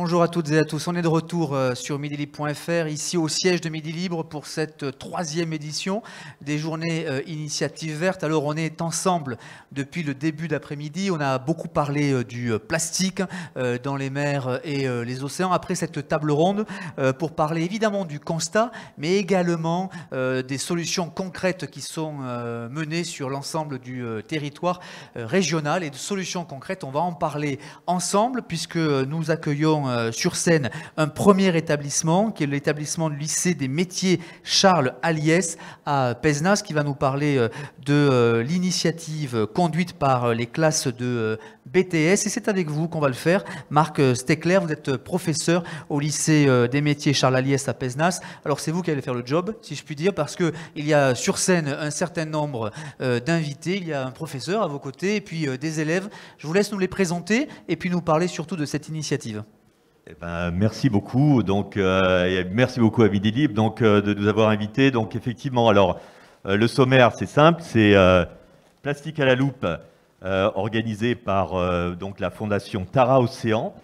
Bonjour à toutes et à tous. On est de retour euh, sur midilibre.fr, ici au siège de Midi Libre pour cette euh, troisième édition des journées euh, initiatives vertes. Alors on est ensemble depuis le début d'après-midi. On a beaucoup parlé du plastique dans les mers et les océans. Après cette table ronde, pour parler évidemment du constat, mais également des solutions concrètes qui sont menées sur l'ensemble du territoire régional et de solutions concrètes. On va en parler ensemble puisque nous accueillons euh, sur scène un premier établissement, qui est l'établissement du lycée des métiers Charles Aliès à Pesnas, qui va nous parler euh, de euh, l'initiative conduite par les classes de BTS. Et c'est avec vous qu'on va le faire. Marc Steckler, vous êtes professeur au lycée des métiers Charles Aliès à Pesnas. Alors c'est vous qui allez faire le job, si je puis dire, parce qu'il y a sur scène un certain nombre d'invités. Il y a un professeur à vos côtés et puis des élèves. Je vous laisse nous les présenter et puis nous parler surtout de cette initiative. Eh ben, merci beaucoup. Donc, euh, merci beaucoup à Midi Libre donc, euh, de nous avoir invités. Donc, effectivement, alors, euh, le sommaire, c'est simple, c'est Plastique à la loupe, organisé par donc, la fondation Tara Océan.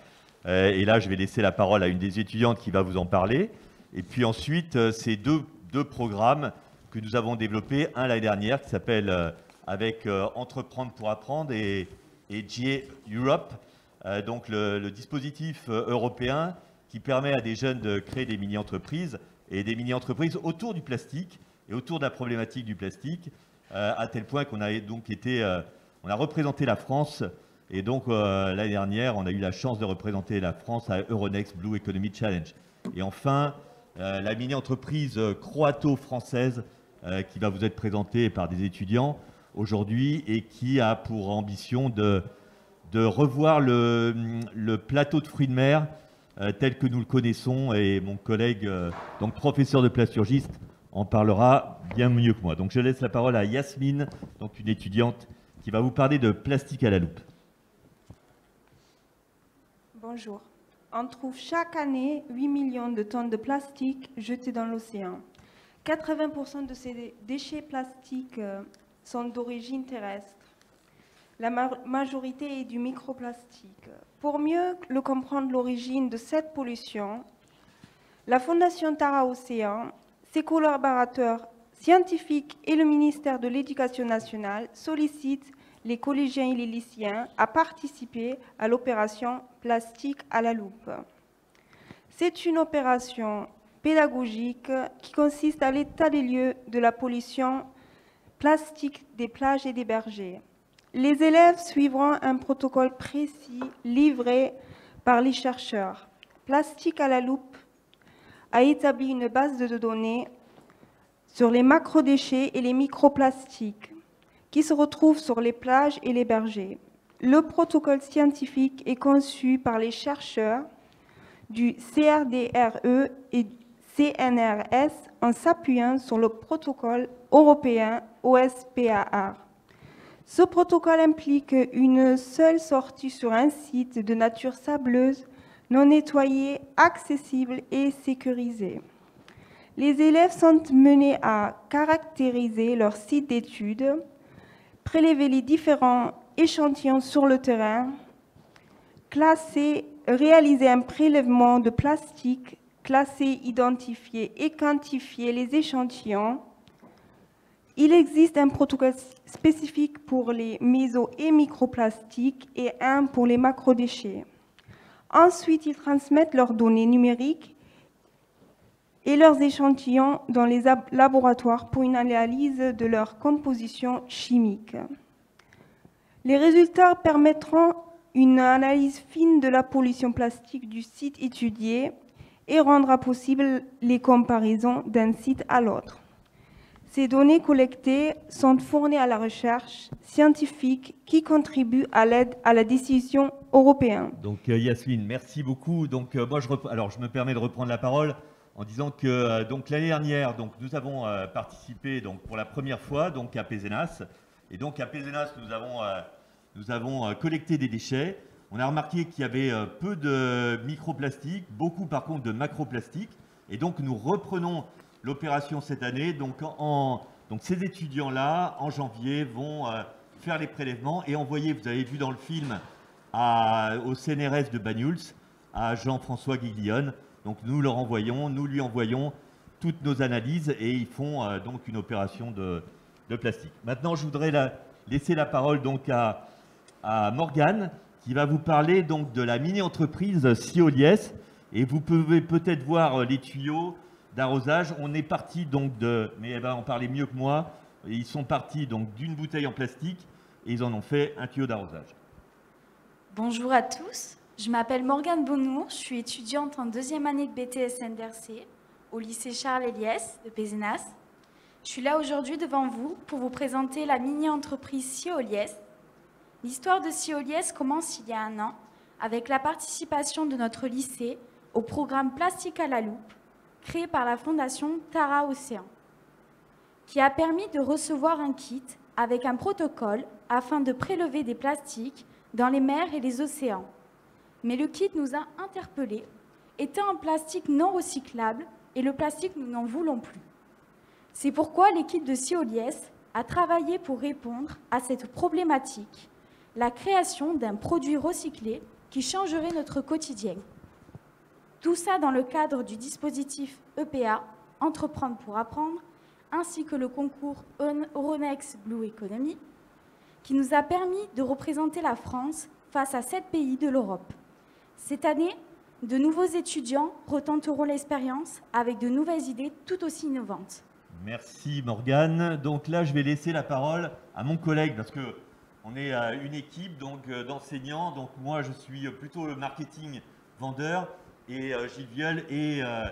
et là, je vais laisser la parole à une des étudiantes qui va vous en parler. Et puis ensuite, c'est deux, programmes que nous avons développés. Un l'année dernière qui s'appelle avec Entreprendre pour apprendre et, et GA Europe donc le, dispositif euh, européen qui permet à des jeunes de créer des mini-entreprises et des mini-entreprises autour du plastique et autour de la problématique du plastique, euh, à tel point qu'on a donc été, on a représenté la France et donc l'année dernière, on a eu la chance de représenter la France à Euronext Blue Economy Challenge. Et enfin, la mini-entreprise croato-française qui va vous être présentée par des étudiants aujourd'hui et qui a pour ambition de de revoir le, plateau de fruits de mer euh, tel que nous le connaissons et mon collègue, euh, donc professeur de plasturgiste, en parlera bien mieux que moi. Donc je laisse la parole à Yasmine, donc une étudiante qui va vous parler de plastique à la loupe. Bonjour. On trouve chaque année 8 millions de tonnes de plastique jetées dans l'océan. 80% de ces déchets plastiques euh, sont d'origine terrestre. La majorité est du microplastique. Pour mieux comprendre l'origine de cette pollution, la Fondation Tara Océan, ses collaborateurs scientifiques et le ministère de l'Éducation nationale sollicitent les collégiens et les lycéens à participer à l'opération Plastique à la loupe. C'est une opération pédagogique qui consiste à l'état des lieux de la pollution plastique des plages et des bergers. Les élèves suivront un protocole précis livré par les chercheurs. Plastique à la loupe a établi une base de données sur les macrodéchets et les microplastiques qui se retrouvent sur les plages et les bergers. Le protocole scientifique est conçu par les chercheurs du CRDRE et du CNRS en s'appuyant sur le protocole européen OSPAR. Ce protocole implique une seule sortie sur un site de nature sableuse, non nettoyé, accessible et sécurisé. Les élèves sont menés à caractériser leur site d'étude, prélever les différents échantillons sur le terrain, classer, réaliser un prélèvement de plastique, classer, identifier et quantifier les échantillons, il existe un protocole spécifique pour les méso- et microplastiques et un pour les macrodéchets. Ensuite, ils transmettent leurs données numériques et leurs échantillons dans les laboratoires pour une analyse de leur composition chimique. Les résultats permettront une analyse fine de la pollution plastique du site étudié et rendra possible les comparaisons d'un site à l'autre. Ces données collectées sont fournies à la recherche scientifique qui contribue à l'aide à la décision européenne. Donc euh, Yasmine, merci beaucoup. Donc euh, moi je alors je me permets de reprendre la parole en disant que euh, l'année dernière donc nous avons participé donc pour la première fois donc à Pézenas et donc à Pézenas nous avons nous avons collecté des déchets. On a remarqué qu'il y avait peu de microplastiques, beaucoup par contre de macroplastiques et donc nous reprenons l'opération cette année. Donc, ces étudiants-là, en janvier, vont euh, faire les prélèvements et envoyer, vous avez vu dans le film, au CNRS de Banyuls, à Jean-François Guiglione. Donc nous leur envoyons, nous lui envoyons toutes nos analyses et ils font donc une opération de, plastique. Maintenant, je voudrais laisser la parole donc à, à Morgane qui va vous parler donc de la mini-entreprise Cioliès. Et vous pouvez peut-être voir les tuyaux d'arrosage. On est parti donc de, mais elle va en parler mieux que moi. Ils sont partis donc d'une bouteille en plastique et ils en ont fait un tuyau d'arrosage. Bonjour à tous, je m'appelle Morgane Bonnour, je suis étudiante en deuxième année de BTS NDRC au lycée Charles Eliès de Pézenas. Je suis là aujourd'hui devant vous pour vous présenter la mini-entreprise Cioliès. L'histoire de Cioliès commence il y a un an avec la participation de notre lycée au programme Plastique à la loupe créé par la fondation Tara Océan qui a permis de recevoir un kit avec un protocole afin de prélever des plastiques dans les mers et les océans. Mais le kit nous a interpellés, étant un plastique non recyclable et le plastique, nous n'en voulons plus. C'est pourquoi l'équipe de Cioliès a travaillé pour répondre à cette problématique, la création d'un produit recyclé qui changerait notre quotidien. Tout ça dans le cadre du dispositif EPA, Entreprendre pour apprendre, ainsi que le concours Euronext Blue Economy, qui nous a permis de représenter la France face à sept pays de l'Europe. Cette année, de nouveaux étudiants retenteront l'expérience avec de nouvelles idées tout aussi innovantes. Merci Morgane. Donc là, je vais laisser la parole à mon collègue parce que on est une équipe donc euh, d'enseignants. Donc moi, je suis plutôt le marketing vendeur et euh, Gilles Viol est euh,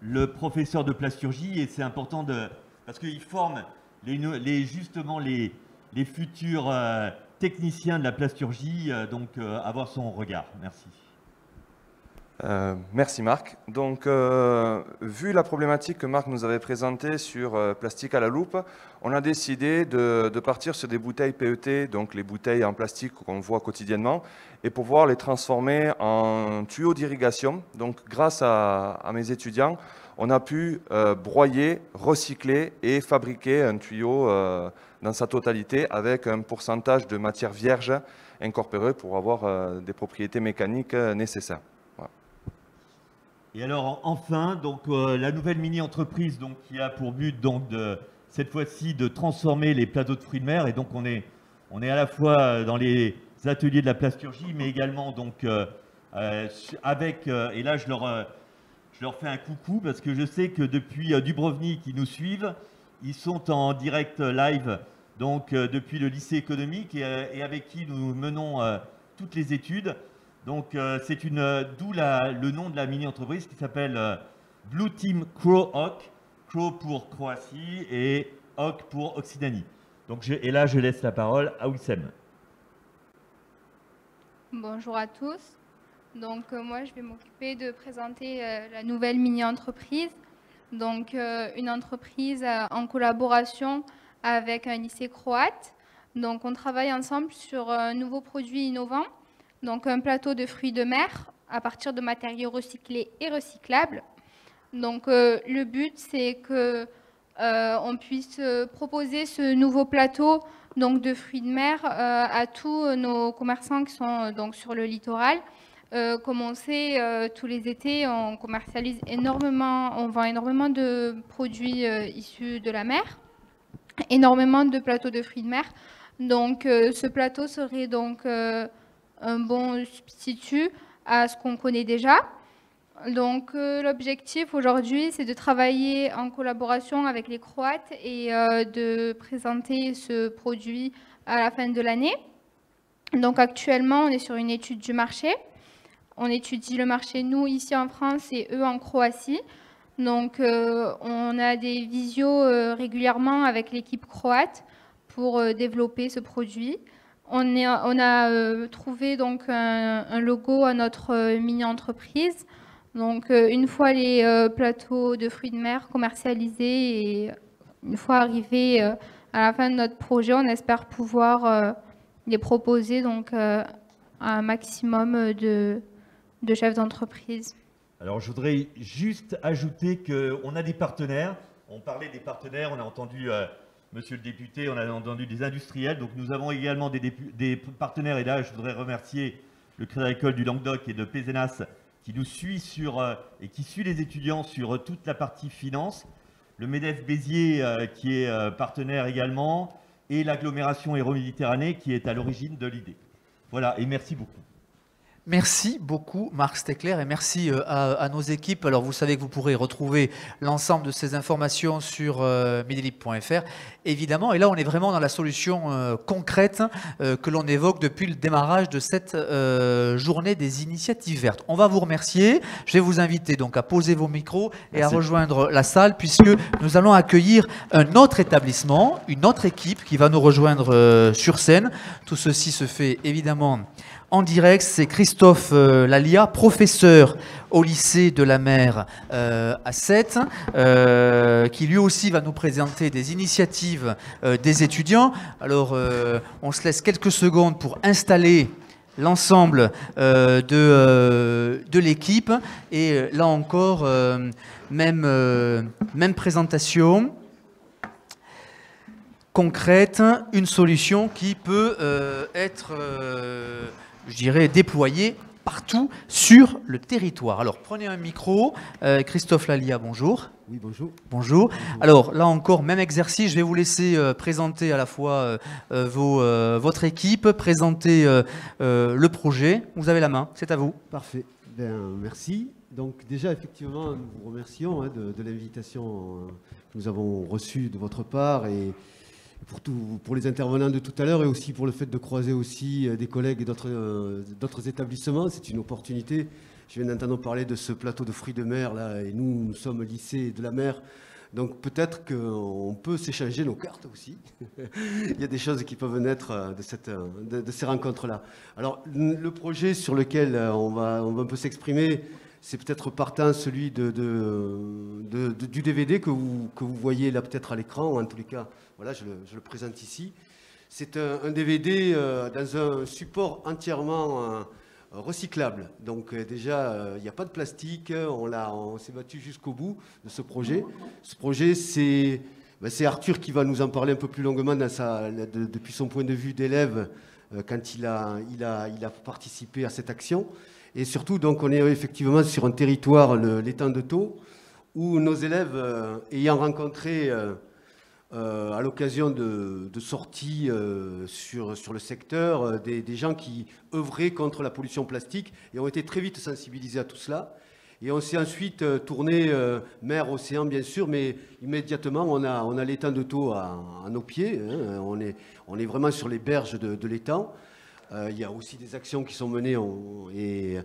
le professeur de plasturgie et c'est important de parce qu'il forme les, justement les, futurs euh, techniciens de la plasturgie, donc avoir son regard. Merci. Merci Marc. Donc, vu la problématique que Marc nous avait présentée sur plastique à la loupe, on a décidé de, partir sur des bouteilles PET, donc les bouteilles en plastique qu'on voit quotidiennement, et pouvoir les transformer en tuyaux d'irrigation. Donc, grâce à mes étudiants, on a pu euh, broyer, recycler et fabriquer un tuyau euh, dans sa totalité avec un pourcentage de matière vierge incorporée pour avoir euh, des propriétés mécaniques nécessaires. Et alors enfin, donc la nouvelle mini-entreprise donc qui a pour but donc de cette fois-ci de transformer les plateaux de fruits de mer et donc on est on est à la fois dans les ateliers de la plasturgie mais également donc avec et là je leur je leur fais un coucou parce que je sais que depuis euh, Dubrovnik, ils nous suivent. Ils sont en direct live, donc euh, depuis le lycée économique et, euh, avec qui nous menons toutes les études. Donc c'est une d'où le nom de la mini-entreprise qui s'appelle Blue Team Crow Hawk. Crow pour Croatie et Hawk pour Occitanie. Donc et là, je laisse la parole à Wissem. Bonjour à tous. Donc euh, moi, je vais m'occuper de présenter euh, la nouvelle mini-entreprise. Donc euh, une entreprise en collaboration avec un lycée croate. Donc on travaille ensemble sur un nouveau produit innovant, donc un plateau de fruits de mer à partir de matériaux recyclés et recyclables. Donc le but c'est que on puisse proposer ce nouveau plateau donc de fruits de mer à tous nos commerçants qui sont donc sur le littoral euh, comme on sait, euh, tous les étés, on commercialise énormément, on vend énormément de produits euh, issus de la mer, énormément de plateaux de fruits de mer. Donc, ce plateau serait donc un bon substitut à ce qu'on connaît déjà. Donc, l'objectif aujourd'hui, c'est de travailler en collaboration avec les Croates et de présenter ce produit à la fin de l'année. Donc, actuellement, on est sur une étude du marché on étudie le marché, nous, ici en France et eux en Croatie. Donc, euh, on a des visios euh, régulièrement avec l'équipe croate pour euh, développer ce produit. On, a trouvé donc un, logo à notre mini-entreprise. Donc, une fois les plateaux de fruits de mer commercialisés et une fois arrivés à la fin de notre projet, on espère pouvoir les proposer donc à un maximum de, de chefs d'entreprise Alors, je voudrais juste ajouter qu'on a des partenaires. On parlait des partenaires, on a entendu euh, monsieur le député, on a entendu des industriels. Donc, nous avons également des, partenaires. Et là, je voudrais remercier le Crédit Agricole du Languedoc et de Pézenas qui nous suit euh, et qui suit les étudiants sur toute la partie finance, le MEDEF Béziers qui est partenaire également, et l'agglomération Héro-Méditerranée qui est à l'origine de l'idée. Voilà, et merci beaucoup. Merci beaucoup Marc Steckler et merci euh, à, nos équipes. Alors vous savez que vous pourrez retrouver l'ensemble de ces informations sur euh, midilib.fr évidemment. Et là on est vraiment dans la solution euh, concrète que l'on évoque depuis le démarrage de cette journée des initiatives vertes. On va vous remercier. Je vais vous inviter donc à poser vos micros et à rejoindre la salle puisque nous allons accueillir un autre établissement, une autre équipe qui va nous rejoindre sur scène. Tout ceci se fait évidemment en direct, c'est Christophe euh, Lalia, professeur au lycée de la mer euh, à 7, euh, qui lui aussi va nous présenter des initiatives des étudiants. Alors, on se laisse quelques secondes pour installer l'ensemble de, de l'équipe. Et là encore, même, même présentation concrète, une solution qui peut être je dirais, déployé partout sur le territoire. Alors prenez un micro. Euh, Christophe Lalia, bonjour. Oui, bonjour. bonjour. Alors là encore, même exercice, je vais vous laisser euh, présenter à la fois euh, vos, votre équipe, présenter le projet. Vous avez la main, c'est à vous. Parfait. Ben, merci. Donc déjà, effectivement, nous vous remercions hein, de, de l'invitation que nous avons reçue de votre part et pour, les intervenants de tout à l'heure et aussi pour le fait de croiser aussi euh, des collègues euh, d'autres établissements. C'est une opportunité. Je viens d'entendre parler de ce plateau de fruits de mer là, et nous, nous sommes lycée de la mer. Donc peut-être qu'on peut s'échanger nos cartes aussi. Il y a des choses qui peuvent naître euh, de, ces rencontres-là. Alors le projet sur lequel on va un peu s'exprimer, c'est peut-être partant celui du DVD que vous, voyez là peut-être à l'écran, ou en tous les cas voilà, je le, présente ici. C'est un, DVD euh, dans un support entièrement euh, recyclable. Donc euh, déjà, il n'y a pas de plastique. On, s'est battu jusqu'au bout de ce projet. Ce projet, c'est ben, Arthur qui va nous en parler un peu plus longuement depuis son point de vue d'élève quand il a participé à cette action. Et surtout, donc, on est effectivement sur un territoire, l'étang de Taux, où nos élèves, ayant rencontré euh, à l'occasion de, sorties euh, sur, sur le secteur, euh, des, gens qui œuvraient contre la pollution plastique et ont été très vite sensibilisés à tout cela. Et on s'est ensuite tourné mer, océan, bien sûr, mais immédiatement, on a, on a l'étang de Taux à, nos pieds. Hein. on, est, on est vraiment sur les berges de l'étang. Il y a aussi des actions qui sont menées et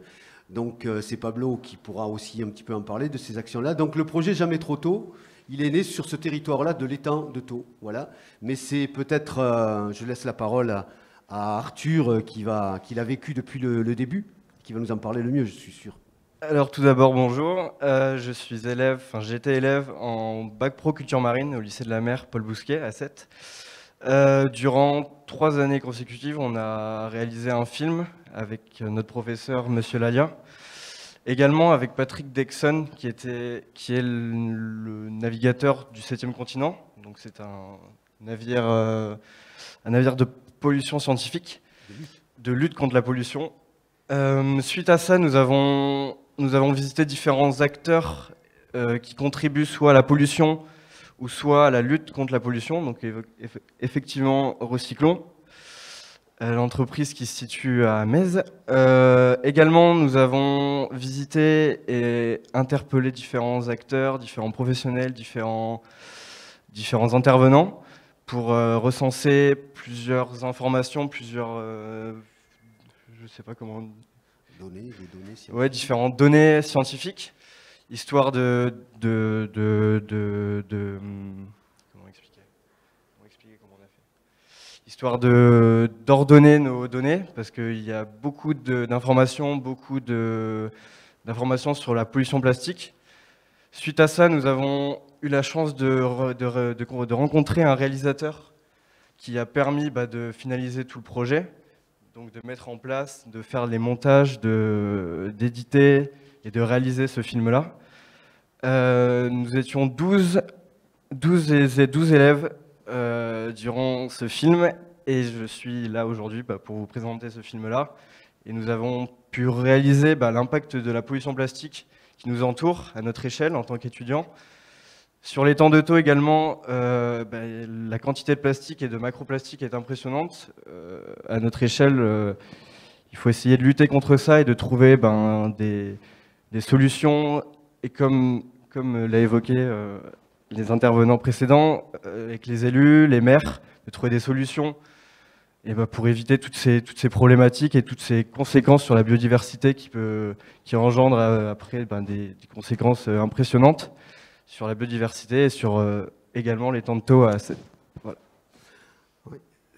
donc c'est Pablo qui pourra aussi un petit peu en parler de ces actions-là. Donc le projet Jamais trop tôt, il est né sur ce territoire-là de l'étang de Taux. Voilà. Mais c'est peut-être, euh, je laisse la parole à, Arthur euh, qui l'a vécu depuis le, début, qui va nous en parler le mieux, je suis sûr. Alors tout d'abord, bonjour. Euh, je suis élève, enfin j'étais élève en bac pro culture marine au lycée de la mer Paul Bousquet à 7. Durant trois années consécutives, on a réalisé un film avec notre professeur, Monsieur Lalia, Également avec Patrick Dexon, qui, était, qui est le, navigateur du 7e continent. Donc c'est un navire, euh, un navire de pollution scientifique, de lutte contre la pollution. Euh, suite à ça, nous avons, nous avons visité différents acteurs euh, qui contribuent soit à la pollution ou soit la lutte contre la pollution. Donc effectivement, Recyclons. Euh, l'entreprise qui se situe à Metz. Euh, également, nous avons visité et interpellé différents acteurs, différents professionnels, différents, différents intervenants pour euh, recenser plusieurs informations, plusieurs, je sais pas comment, données, des données scientifiques. Ouais, différentes données scientifiques, histoire de, de, de, de histoire d'ordonner nos données, parce qu'il y a beaucoup d'informations, beaucoup d'informations sur la pollution plastique. Suite à ça, nous avons eu la chance de, de, de rencontrer un réalisateur qui a permis bah, de finaliser tout le projet, donc de mettre en place, de faire les montages, d'éditer et de réaliser ce film-là. Euh, nous étions 12, 12, 12 élèves euh, durant ce film et je suis là aujourd'hui bah, pour vous présenter ce film-là Et nous avons pu réaliser bah, l'impact de la pollution plastique qui nous entoure à notre échelle en tant qu'étudiants. Sur les temps de taux également, euh, bah, la quantité de plastique et de macroplastique est impressionnante. À notre échelle, il faut essayer de lutter contre ça et de trouver ben, des, solutions. Et comme, comme l'a évoqué les intervenants précédents, avec les élus, les maires, de trouver des solutions et ben, pour éviter toutes ces, toutes ces problématiques et toutes ces conséquences sur la biodiversité qui, peut, qui engendrent après ben, des, conséquences impressionnantes sur la biodiversité et sur euh, également les temps de taux à voilà.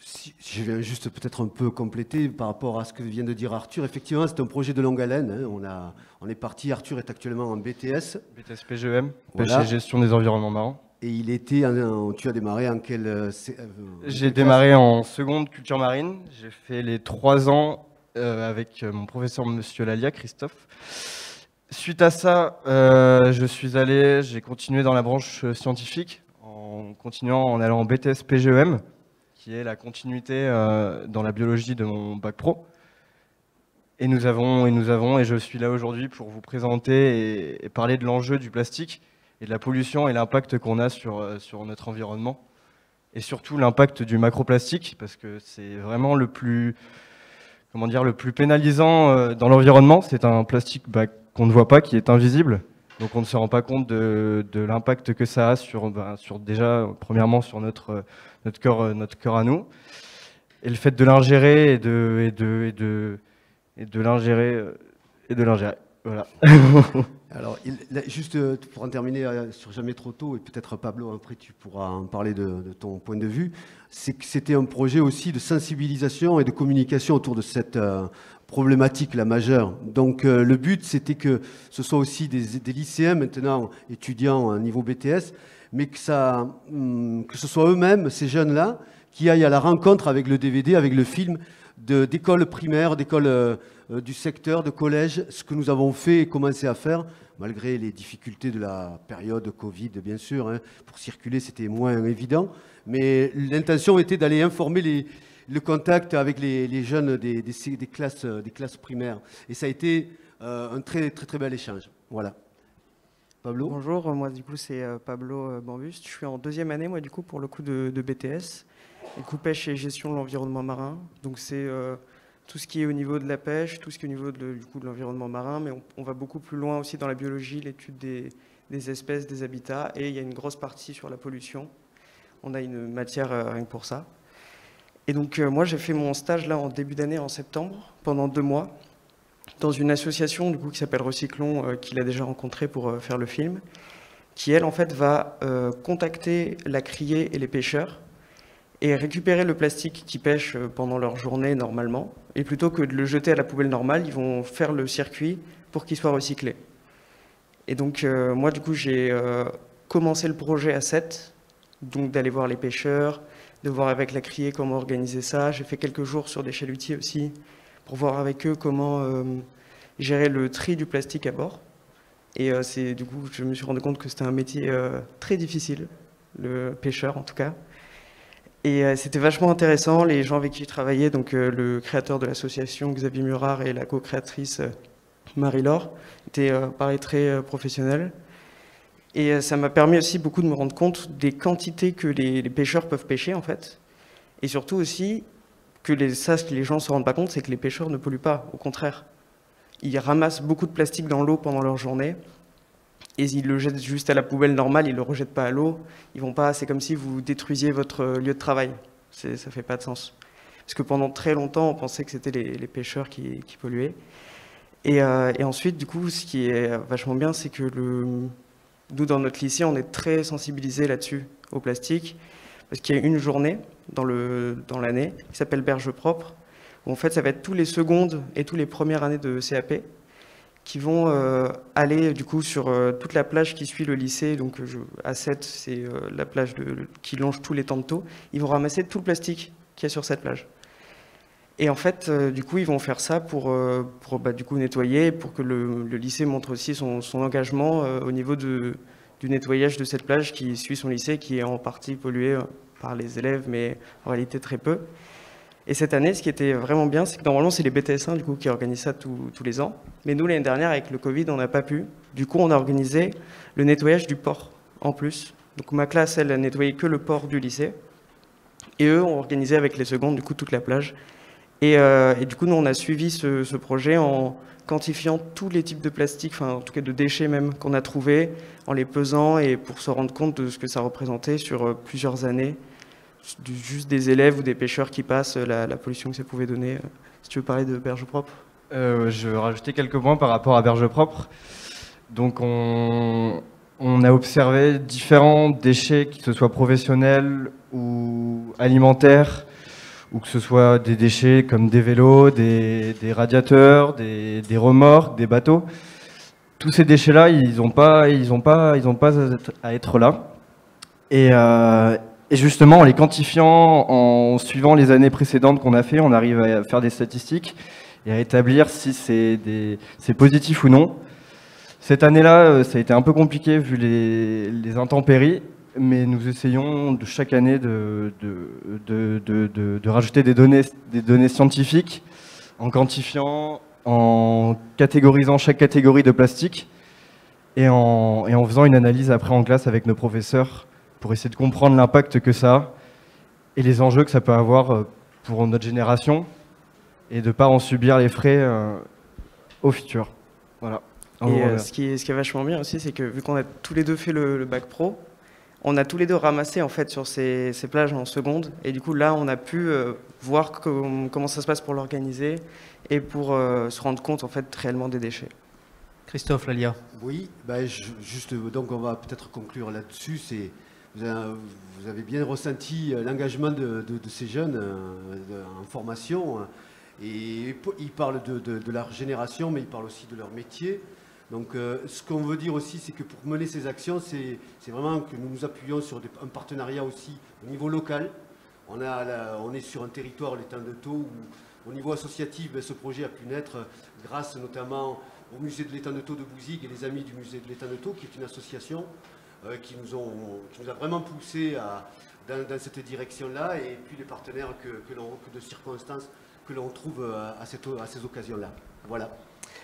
Si, je viens juste peut-être un peu compléter par rapport à ce que vient de dire Arthur. Effectivement, c'est un projet de longue haleine. Hein. On, a, on est parti, Arthur est actuellement en BTS. BTS PGEM, pêche et gestion des environnements marins. Et il était, tu as démarré en quel euh, euh, J'ai démarré en seconde culture marine. J'ai fait les trois ans avec mon professeur Monsieur Lalia, Christophe. Suite à ça, euh, je suis allé, j'ai continué dans la branche euh, scientifique, en continuant en allant en BTS PGEM, qui est la continuité euh, dans la biologie de mon bac pro. Et nous avons, et nous avons, et je suis là aujourd'hui pour vous présenter et, parler de l'enjeu du plastique et de la pollution et l'impact qu'on a sur, sur notre environnement. Et surtout l'impact du macroplastique, parce que c'est vraiment le plus, comment dire, le plus pénalisant dans l'environnement. C'est un plastique bah, qu'on ne voit pas, qui est invisible. Donc on ne se rend pas compte de, l'impact que ça a ben, sur déjà, premièrement, sur notre, notre, corps, notre corps à nous. Et le fait de l'ingérer et de, et de, et de, et de l'ingérer et de l'ingérer. Voilà. Alors, juste euh, pour en terminer euh, sur Jamais trop tôt, et peut-être Pablo, après tu pourras en parler de, ton point de vue, c'est que c'était un projet aussi de sensibilisation et de communication autour de cette, euh, problématique la majeure. Donc euh, le but, c'était que ce soit aussi des, lycéens maintenant étudiants à niveau BTS, mais que, ça, hum, que ce soit eux-mêmes, ces jeunes-là, qui aillent à la rencontre avec le DVD, avec le film d'écoles primaires, d'écoles euh, euh, du secteur, de collèges, ce que nous avons fait et commencé à faire, malgré les difficultés de la période Covid, bien sûr. Hein. pour circuler, c'était moins évident. Mais l'intention était d'aller informer les, le contact avec les, jeunes des, classes, des classes primaires. Et ça a été euh, un très, très, très bel échange. Voilà. Pablo? Bonjour, moi du coup c'est euh, Pablo euh, Bambus. Je suis en deuxième année, moi du coup, pour le coup de, BTS. Du coup, pêche et gestion de l'environnement marin. Donc c'est tout ce qui est au niveau de la pêche, tout ce qui est au niveau de, du coup, de l'environnement marin, mais on, va beaucoup plus loin aussi dans la biologie, l'étude des, espèces, des habitats, et il y a une grosse partie sur la pollution. On a une matière rien que pour ça. Et donc euh, moi j'ai fait mon stage là en début d'année en septembre pendant deux mois dans une association du coup qui s'appelle Recyclon euh, qu'il a déjà rencontré pour euh, faire le film, qui elle en fait va contacter la criée et les pêcheurs et récupérer le plastique qu'ils pêchent pendant leur journée normalement et plutôt que de le jeter à la poubelle normale, ils vont faire le circuit pour qu'il soit recyclé. Et donc moi du coup j'ai commencé le projet à 7, donc d'aller voir les pêcheurs, de voir avec la criée comment organiser ça. J'ai fait quelques jours sur des chalutiers aussi pour voir avec eux comment euh, gérer le tri du plastique à bord. Et euh, c'est du coup, je me suis rendu compte que c'était un métier euh, très difficile, le pêcheur en tout cas. Et c'était vachement intéressant. Les gens avec qui je travaillais, donc le créateur de l'association Xavier Murard et la co-créatrice Marie-Laure, étaient pareil très professionnels. Et euh, ça m'a permis aussi beaucoup de me rendre compte des quantités que les, pêcheurs peuvent pêcher, en fait. Et surtout aussi, que ça, ce que les gens ne se rendent pas compte, c'est que les pêcheurs ne polluent pas, au contraire. Ils ramassent beaucoup de plastique dans l'eau pendant leur journée, et ils le jettent juste à la poubelle normale, ils ne le rejettent pas à l'eau. Ils vont pas, c'est comme si vous détruisiez votre lieu de travail. Ça ne fait pas de sens. Parce que pendant très longtemps, on pensait que c'était les, pêcheurs qui, polluaient. Euh, et, ensuite, du coup, ce qui est vachement bien, c'est que le, nous, dans notre lycée, on est très sensibilisés là-dessus, au plastique, parce qu'il y a une journée dans l'année qui s'appelle Berge Propre, où en fait, ça va être tous les secondes et tous les premières années de CAP qui vont euh, aller du coup sur euh, toute la plage qui suit le lycée, donc je, à 7, c'est euh, la plage qui longe tous les temps de taux, ils vont ramasser tout le plastique qu'il y a sur cette plage. Et en fait, du coup, ils vont faire ça pour, pour bah, du coup, nettoyer, pour que le, lycée montre aussi son, engagement au niveau du nettoyage de cette plage qui suit son lycée, qui est en partie polluée par les élèves, mais en réalité très peu. Et cette année, ce qui était vraiment bien, c'est que normalement, c'est les BTS1 du coup, qui organisent ça tous les ans. Mais nous, l'année dernière, avec le Covid, on n'a pas pu. Du coup, on a organisé le nettoyage du port en plus. Donc ma classe, elle a nettoyé que le port du lycée. Et eux ont organisé avec les secondes, du coup, toute la plage. Et, euh, du coup, nous, on a suivi ce, projet en quantifiant tous les types de plastique, enfin, en tout cas de déchets même, qu'on a trouvés, en les pesant et pour se rendre compte de ce que ça représentait sur euh, plusieurs années juste des élèves ou des pêcheurs qui passent, la, pollution que ça pouvait donner. Si tu veux parler de Berge Propre euh, Je veux rajouter quelques points par rapport à Berge Propre. Donc on, a observé différents déchets, que ce soit professionnels ou alimentaires, ou que ce soit des déchets comme des vélos, des, radiateurs, des, remorques, des bateaux. Tous ces déchets-là, ils n'ont pas, ils pas, ils pas à être là. Et, euh, et justement, en les quantifiant, en suivant les années précédentes qu'on a fait, on arrive à faire des statistiques et à établir si c'est positif ou non. Cette année-là, euh, ça a été un peu compliqué vu les, intempéries, mais nous essayons de chaque année de, de, rajouter des données, des données scientifiques en quantifiant, en catégorisant chaque catégorie de plastique et en, et en faisant une analyse après en classe avec nos professeurs pour essayer de comprendre l'impact que ça a et les enjeux que ça peut avoir euh, pour notre génération et de ne pas en subir les frais euh, au futur. Voilà. Et euh, ce, qui est, ce qui est vachement bien aussi, c'est que vu qu'on a tous les deux fait le, bac pro, on a tous les deux ramassé en fait sur ces, ces plages en seconde. Et du coup, là, on a pu voir comment ça se passe pour l'organiser et pour se rendre compte en fait réellement des déchets. Christophe Lalia. Oui, bah, juste donc on va peut-être conclure là-dessus. C'est vous avez bien ressenti euh, l'engagement de, ces jeunes euh, en formation. Et ils parlent de, leur génération, mais ils parlent aussi de leur métier. Donc euh, ce qu'on veut dire aussi, c'est que pour mener ces actions, c'est vraiment que nous nous appuyons sur un partenariat aussi au niveau local. On, est sur un territoire, l'étang de Taux, où au niveau associatif, ben, ce projet a pu naître grâce notamment au musée de l'étang de Taux de Bouzigues et les amis du musée de l'étang de Taux, qui est une association euh, qui, nous a vraiment poussé dans, cette direction-là, et puis les partenaires que, de circonstances que l'on trouve euh, à, à ces occasions-là. Voilà.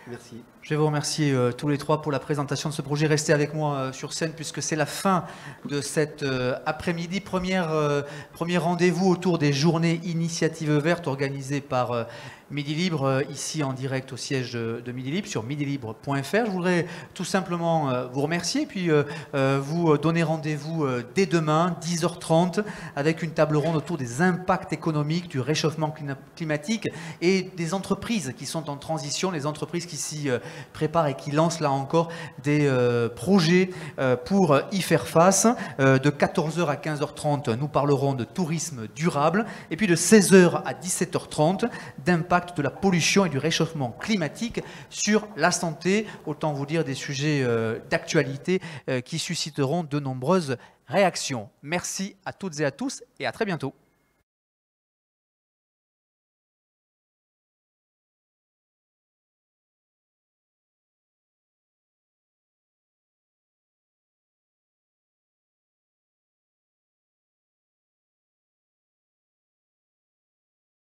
Merci. Je vais vous remercier euh, tous les trois pour la présentation de ce projet. Restez avec moi sur scène puisque c'est la fin de cet après-midi. Première, premier rendez-vous autour des journées initiatives vertes organisées par Midi Libre, euh, ici en direct au siège de, Midi Libre sur midilibre.fr. Je voudrais tout simplement euh, vous remercier puis euh, vous donner rendez-vous dès demain, 10h30, avec une table ronde autour des impacts économiques du réchauffement climatique et des entreprises qui sont en transition, les entreprises qui s'y préparent et qui lancent là encore des projets pour y faire face. De 14h à 15h30, nous parlerons de tourisme durable et puis de 16h à 17h30 d'impact de la pollution et du réchauffement climatique sur la santé. Autant vous dire des sujets euh, d'actualité euh, qui susciteront de nombreuses réactions. Merci à toutes et à tous et à très bientôt.